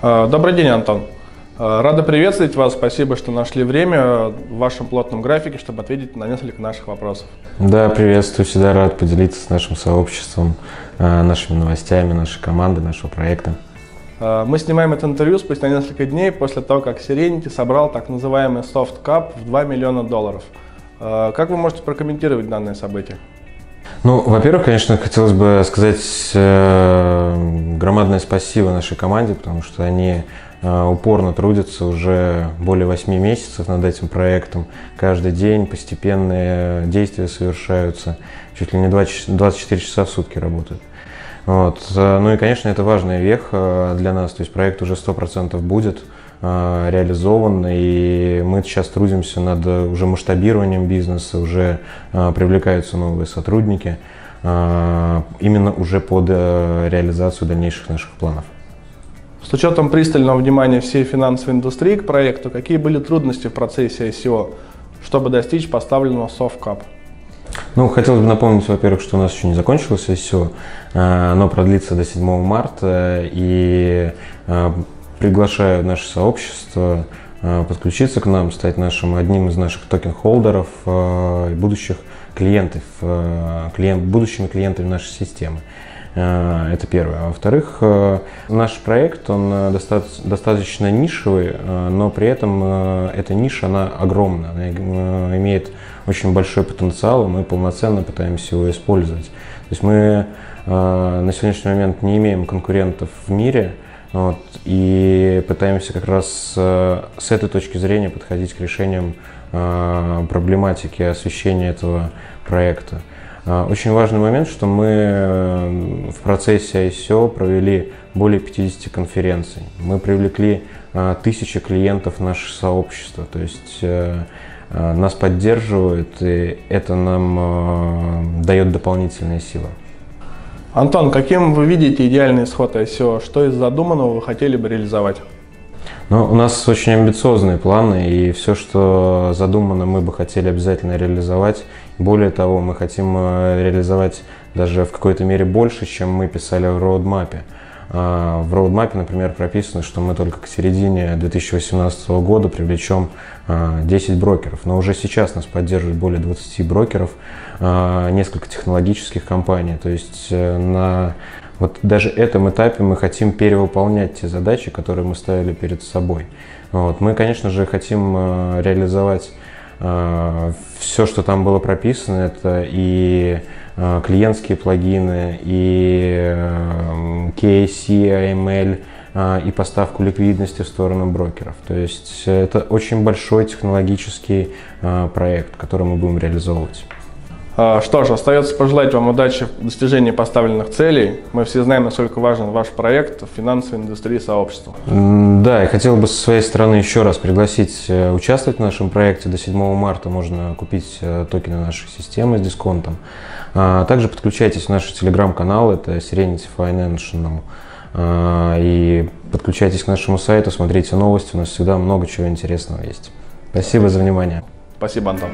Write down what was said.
А, добрый день, Антон. А, рада приветствовать вас. Спасибо, что нашли время в вашем плотном графике, чтобы ответить на несколько наших вопросов. Да, приветствую. Всегда рад поделиться с нашим сообществом, а, нашими новостями, нашей командой, нашего проекта. Мы снимаем это интервью спустя несколько дней после того, как Serenity собрал так называемый Soft Cup в 2 миллиона долларов. Как вы можете прокомментировать данное событие? Ну, во-первых, конечно, хотелось бы сказать э, громадное спасибо нашей команде, потому что они э, упорно трудятся уже более 8 месяцев над этим проектом. Каждый день постепенные действия совершаются, чуть ли не 20, 24 часа в сутки работают. Вот. Ну и, конечно, это важная веха для нас, то есть проект уже 100% будет. А, реализован, и мы сейчас трудимся над уже масштабированием бизнеса, уже а, привлекаются новые сотрудники, а, именно уже под э, реализацию дальнейших наших планов. С учетом пристального внимания всей финансовой индустрии к проекту, какие были трудности в процессе ICO, чтобы достичь поставленного cap? Ну, хотелось бы напомнить, во-первых, что у нас еще не закончилось ICO, оно продлится до 7 марта, и приглашаю наше сообщество э, подключиться к нам, стать нашим одним из наших токен-холдеров э, будущих клиентов, э, клиент, будущими клиентами нашей системы. Это первое. А во-вторых, наш проект, он достаточно нишевый, но при этом эта ниша, она огромна, она имеет очень большой потенциал, и мы полноценно пытаемся его использовать. То есть мы на сегодняшний момент не имеем конкурентов в мире, вот, и пытаемся как раз э, с этой точки зрения подходить к решениям э, проблематики освещения этого проекта. Э, очень важный момент, что мы в процессе ICO провели более 50 конференций. Мы привлекли тысячи клиентов наше сообщество, то есть нас поддерживают, и это нам дает дополнительные силы. Антон, каким вы видите идеальный исход ICO? Что из задуманного вы хотели бы реализовать? Ну, у нас очень амбициозные планы, и все, что задумано, мы бы хотели обязательно реализовать. Более того, мы хотим э, реализовать даже в какой-то мере больше, чем мы писали в роудмапе. А, в роудмапе, например, прописано, что мы только к середине 2018 года привлечем 10 а, брокеров. Но уже сейчас нас поддерживает более 20 брокеров, а, несколько технологических компаний. То есть э, на вот даже этом этапе мы хотим перевыполнять те задачи, которые мы ставили перед собой. Вот. Мы, конечно же, хотим реализовать все, что там было прописано. Это и Э, клиентские плагины, и э, AML, э, и поставку ликвидности в сторону брокеров. То есть это очень большой технологический проект, который мы будем реализовывать. А, что ж, остается пожелать вам удачи в достижении поставленных целей. Мы все знаем, насколько важен ваш проект в финансовой индустрии сообщества. Да, я хотел бы со своей стороны еще раз пригласить участвовать в нашем проекте. До 7 марта можно купить токены нашей системы с дисконтом. А, также подключайтесь в наш телеграм-канал, это Serenity Financial. А, и подключайтесь к нашему сайту, смотрите новости, у нас всегда много чего интересного есть. Спасибо за внимание. Спасибо, Антон.